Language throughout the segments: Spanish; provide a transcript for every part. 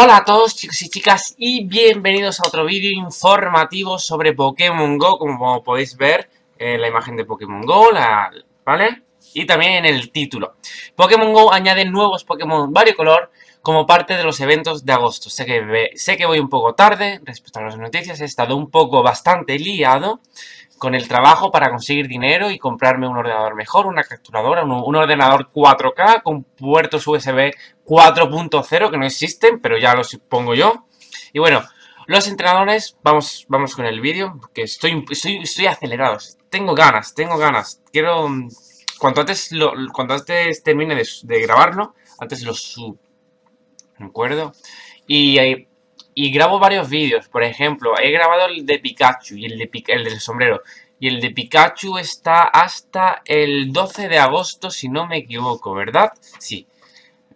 Hola a todos chicos y chicas y bienvenidos a otro vídeo informativo sobre Pokémon GO Como podéis ver en la imagen de Pokémon GO, la, ¿vale? Y también en el título Pokémon GO añade nuevos Pokémon variocolor como parte de los eventos de agosto Sé que, sé que voy un poco tarde respecto a las noticias, he estado un poco bastante liado con el trabajo para conseguir dinero y comprarme un ordenador mejor, una capturadora, un, ordenador 4K con puertos USB 4.0 que no existen, pero ya los pongo yo. Y bueno, los entrenadores, vamos, vamos con el vídeo, que estoy, estoy, acelerado, tengo ganas, tengo ganas. Quiero, cuanto antes, lo, antes termine de, grabarlo, antes lo subo. ¿De acuerdo? Y y grabo varios vídeos. Por ejemplo, he grabado el de Pikachu y el, de, el del sombrero. Y el de Pikachu está hasta el 12 de agosto, si no me equivoco, ¿verdad? Sí,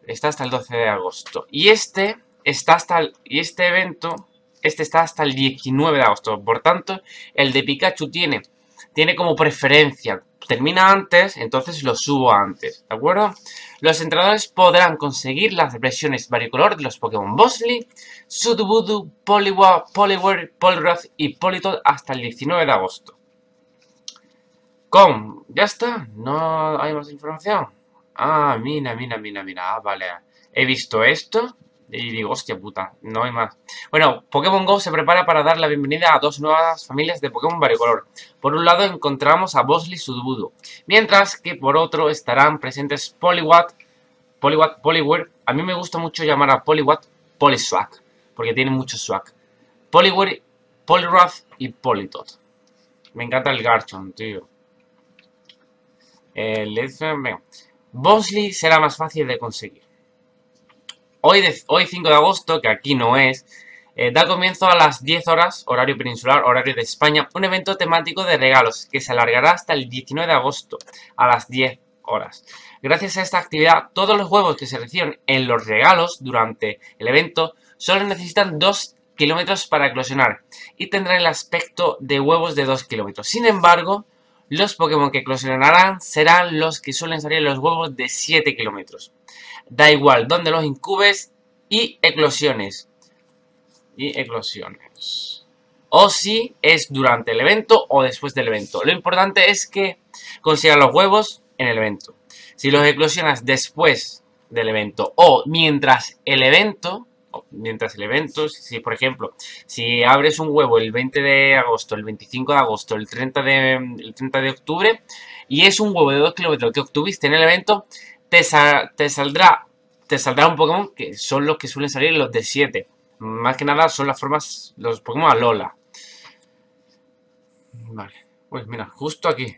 está hasta el 12 de agosto. Y este está hasta y este evento, este está hasta el 19 de agosto. Por tanto, el de Pikachu tiene, tiene como preferencia termina antes, entonces lo subo antes, ¿de acuerdo? Los entrenadores podrán conseguir las versiones varicolor de los Pokémon Bosley, Sudowoodo, Poliwag, Poliware, Poliwrath y Politoed hasta el 19 de agosto. ¿Cómo? ¿Ya está? ¿No hay más información? Ah, mira, mira, mira, mira, ah, vale. He visto esto y digo, hostia puta, no hay más. Bueno, Pokémon GO se prepara para dar la bienvenida a dos nuevas familias de Pokémon variocolor. Por un lado encontramos a Bosley Sudowoodo, mientras que por otro estarán presentes Poliwag, Poliwag, Poliware. A mí me gusta mucho llamar a Poliwag Poliswag, porque tiene mucho swag. Poliware, Poliwrath y Politoed. Me encanta el Garchomp, tío. El Bosley será más fácil de conseguir. Hoy, hoy 5 de agosto, que aquí no es, eh, da comienzo a las 10 horas, horario peninsular, horario de España, un evento temático de regalos que se alargará hasta el 19 de agosto a las 10 horas. Gracias a esta actividad, todos los huevos que se reciben en los regalos durante el evento solo necesitan 2 kilómetros para eclosionar y tendrán el aspecto de huevos de 2 kilómetros. Sin embargo, los Pokémon que eclosionarán serán los que suelen salir en los huevos de 7 kilómetros. Da igual dónde los incubes y eclosiones. Y eclosiones. O si es durante el evento o después del evento. Lo importante es que consigas los huevos en el evento. Si los eclosionas después del evento o mientras el evento, mientras el evento, si por ejemplo, si abres un huevo el 20 de agosto, el 25 de agosto, el 30 de, el 30 de octubre y es un huevo de 2 kilómetros que obtuviste en el evento, te, saldrá te saldrá un Pokémon que son los que suelen salir los de 7. Más que nada son las formas, los Pokémon Alola. Vale, pues mira, justo aquí.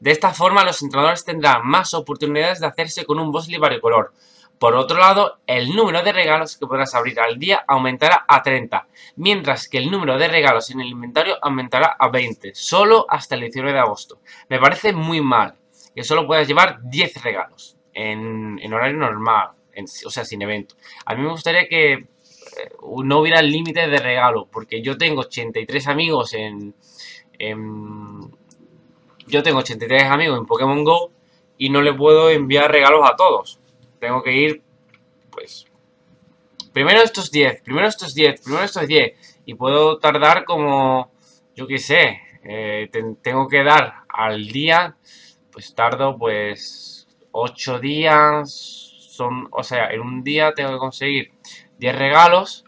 De esta forma los entrenadores tendrán más oportunidades de hacerse con un Bosley variocolor. Por otro lado, el número de regalos que podrás abrir al día aumentará a 30, mientras que el número de regalos en el inventario aumentará a 20, solo hasta el 19 de agosto. Me parece muy mal que solo puedas llevar 10 regalos en, horario normal, o sea, sin evento. A mí me gustaría que eh, no hubiera límite de regalo, porque yo tengo 83 amigos en, en... Yo tengo 83 amigos en Pokémon GO y no le puedo enviar regalos a todos. Tengo que ir, pues, primero estos 10, primero estos 10, primero estos 10. Y puedo tardar como, yo qué sé, eh, tengo que dar al día, pues tardo pues 8 días, son, o sea, en un día tengo que conseguir 10 regalos,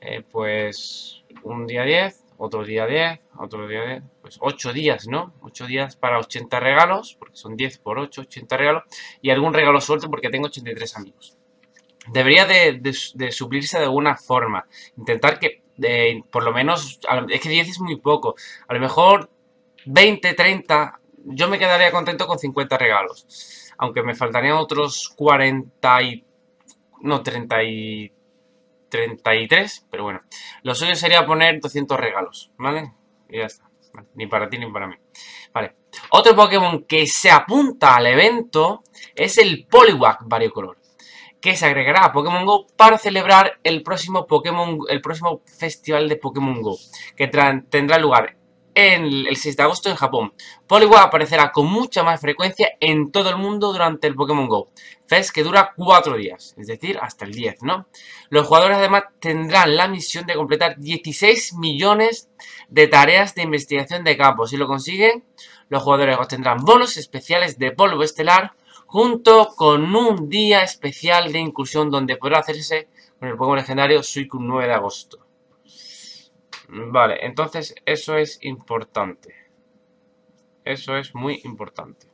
eh, pues un día 10, otro día 10, otro día 10, pues 8 días, ¿no? 8 días para 80 regalos, porque son 10 por 8, 80 regalos, y algún regalo suelto porque tengo 83 amigos. Debería de, suplirse de alguna forma, intentar que, por lo menos, es que 10 es muy poco, a lo mejor 20, 30, yo me quedaría contento con 50 regalos, aunque me faltarían otros 40 y... no, 30 y 33, pero bueno. Lo suyo sería poner 200 regalos, ¿vale? Y ya está. Ni para ti ni para mí. Vale. Otro Pokémon que se apunta al evento es el Poliwag variocolor. Que se agregará a Pokémon GO para celebrar el próximo Pokémon, el próximo festival de Pokémon GO. Que tendrá lugar el, el 6 de agosto en Japón. Poliwag aparecerá con mucha más frecuencia en todo el mundo durante el Pokémon GO. Fest que dura 4 días, es decir, hasta el 10, ¿no? Los jugadores además tendrán la misión de completar 16 millones de tareas de investigación de campo. Si lo consiguen, los jugadores obtendrán bonos especiales de polvo estelar junto con un día especial de incursión donde podrá hacerse con el Pokémon legendario Suicune 9 de agosto. Vale, entonces eso es importante. Eso es muy importante.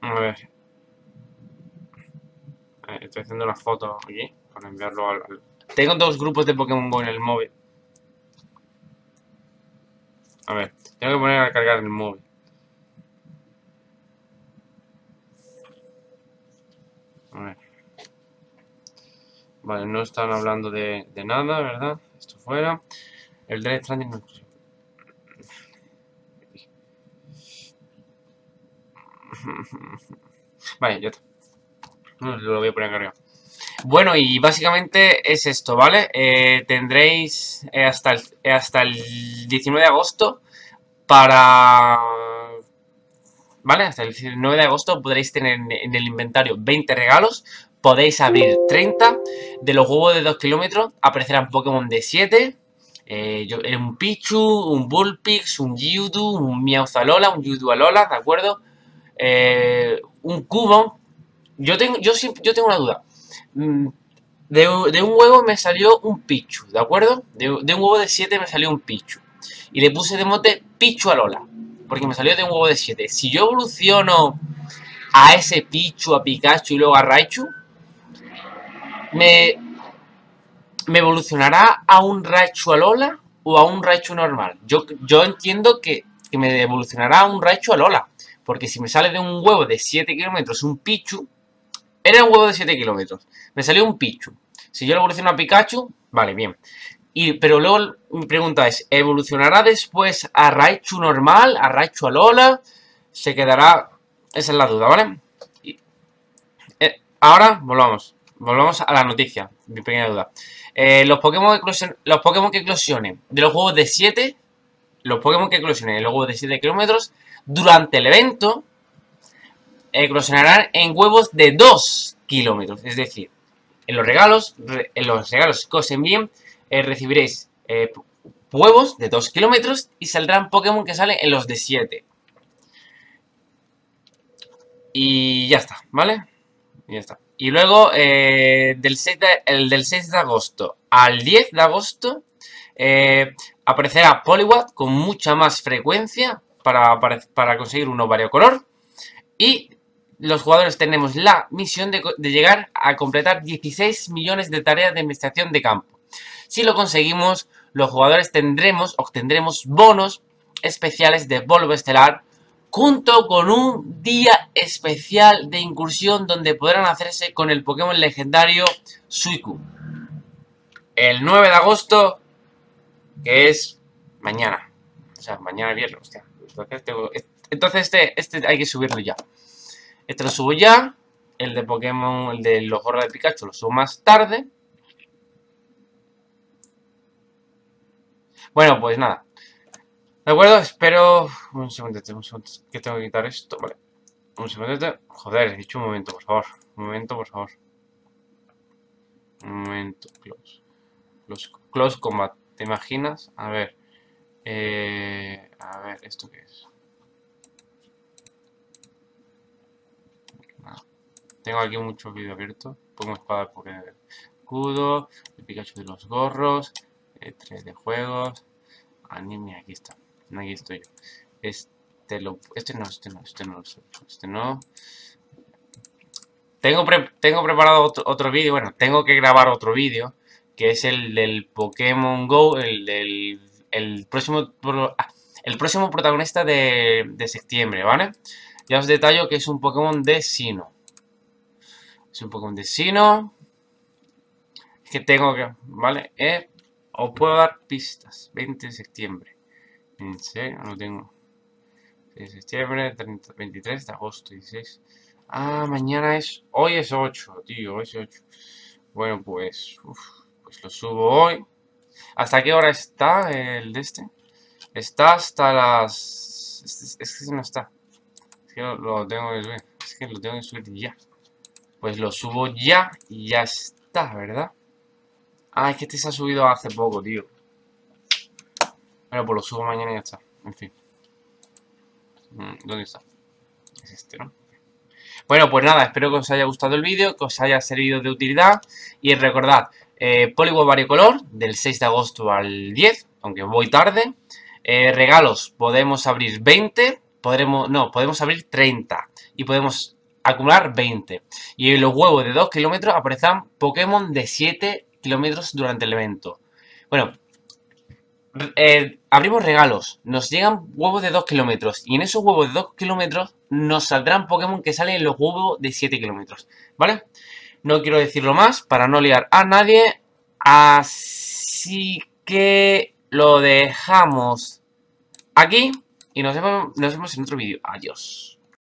A ver. Estoy haciendo una foto aquí para enviarlo al... Tengo dos grupos de Pokémon GO en el móvil. A ver, tengo que poner a cargar el móvil. A ver. Vale, no están hablando de, de nada, ¿verdad? Esto fuera. El Dread Stranding no Vale, ya está. Lo voy a poner. Bueno, y básicamente es esto, ¿vale? Eh, tendréis eh, hasta, el, eh, hasta el 19 de agosto para... ¿Vale? Hasta el 19 de agosto podréis tener en el inventario 20 regalos. Podéis abrir 30. De los huevos de 2 kilómetros aparecerán Pokémon de 7. Eh, un Pichu, un Bullpix, un Yudu, un Miauzalola, un Yudualola, ¿de acuerdo? Eh, un Cubone. Yo tengo, yo, yo tengo una duda. Mm, de, un huevo me salió un Pichu, ¿de acuerdo? De, un huevo de 7 me salió un Pichu. Y le puse de mote Pichu a Lola. Porque me salió de un huevo de 7. Si yo evoluciono a ese Pichu, a Pikachu y luego a Raichu, me, me evolucionará a un Raichu Alola o a un Raichu normal. Yo, yo entiendo que, que me evolucionará a un Raichu Alola. Porque si me sale de un huevo de 7 kilómetros un Pichu, era un huevo de 7 kilómetros. Me salió un Pichu. Si yo lo evoluciono a Pikachu, vale, bien. Y, pero luego mi pregunta es, ¿evolucionará después a Raichu normal? ¿A Raichu Alola? ¿Se quedará? Esa es la duda, ¿vale? Eh, ahora, volvamos. Volvamos a la noticia. Mi pequeña duda. Eh, los, Pokémon los Pokémon que eclosionen de los juegos de 7, los Pokémon que eclosionen de los juegos de 7 kilómetros, durante el evento, eclosionarán en huevos de 2 kilómetros. Es decir, en los regalos, en los regalos que os envíen, eh, recibiréis eh, huevos de 2 kilómetros y saldrán Pokémon que salen en los de 7. Y ya está, ¿vale? Y ya está. Y luego, eh, del el del 6 de agosto al 10 de agosto, aparecerá Poliwag con mucha más frecuencia para, para, conseguir un ovario color. Y los jugadores tenemos la misión de, llegar a completar 16 millones de tareas de investigación de campo. Si lo conseguimos, los jugadores tendremos, obtendremos bonos especiales de polvo estelar junto con un día especial de incursión donde podrán hacerse con el Pokémon legendario Suiku. El 9 de agosto, que es mañana. O sea, mañana viernes, hostia. Entonces este, este hay que subirlo ya. Este lo subo ya. El de Pokémon, el de los gorros de Pikachu lo subo más tarde. Bueno, pues nada. De acuerdo, espero... Un segundito, un segundito, que tengo que quitar esto, vale. Un segundito. Joder, he dicho un momento, por favor. Un momento, por favor. Un momento, close. Close, close combat. ¿Te imaginas? A ver. Eh, a ver, ¿esto qué es? Tengo aquí mucho vídeo abierto. Pongo espada porque escudo, el Pikachu de los gorros, el 3 de juegos, anime, aquí está. Aquí estoy. Este, lo, este no, este no, este no, este no. Tengo, tengo preparado otro, otro vídeo, bueno, tengo que grabar otro vídeo, que es el del Pokémon GO, el del el próximo, ah, el próximo protagonista de, septiembre, ¿vale? Ya os detallo que es un Pokémon de Sino. Es un Pokémon de Sino. Es que tengo que, ¿vale? Eh, os puedo dar pistas. 20 de septiembre. En serio, no tengo. de septiembre, 23 de agosto, 16. Ah, mañana es... Hoy es 8, tío, hoy es 8. Bueno, pues... Pues lo subo hoy. ¿Hasta qué hora está el de este? Está hasta las... Es, que no está. Es que lo, tengo que subir. Es que lo tengo que subir ya. Pues lo subo ya y ya está, ¿verdad? Ah, es que este se ha subido hace poco, tío. Bueno, pues lo subo mañana y ya está. En fin. Mm, ¿Dónde está? Es este, ¿no? Bueno, pues nada, espero que os haya gustado el vídeo, que os haya servido de utilidad. Y recordad, eh, variocolor del 6 de agosto al 10, aunque voy tarde. Eh, regalos, podemos abrir 20, podremos, no, podemos abrir 30 y podemos acumular 20. Y en los huevos de 2 kilómetros aparecerán Pokémon de 7 kilómetros durante el evento. Bueno, eh, abrimos regalos, nos llegan huevos de 2 kilómetros y en esos huevos de 2 kilómetros nos saldrán Pokémon que salen en los huevos de 7 kilómetros, ¿vale? No quiero decirlo más para no liar a nadie, así que lo dejamos aquí y nos vemos, nos vemos en otro vídeo. Adiós.